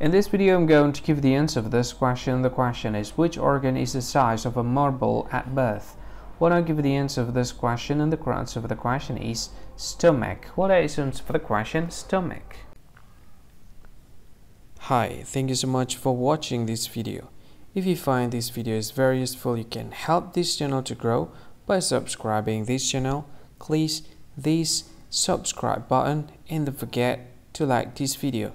In this video, I'm going to give the answer of this question. The question is, which organ is the size of a marble at birth? When I give the answer of this question, and the answer for the question is stomach. What is the answer for the question? Stomach. Hi, thank you so much for watching this video. If you find this video is very useful, you can help this channel to grow by subscribing this channel. Please this subscribe button and don't forget to like this video.